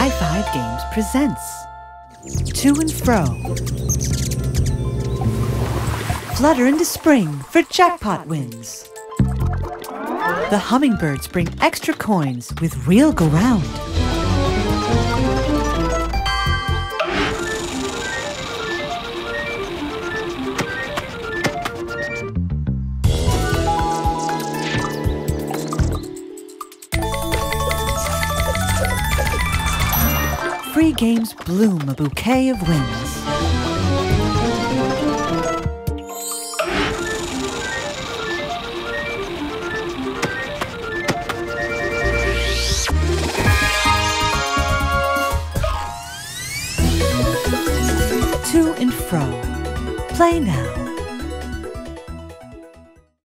High Five Games presents To and Fro. Flutter into spring for jackpot wins. The hummingbirds bring extra coins with reel go round. Free games bloom a bouquet of wins. To and fro. Play now.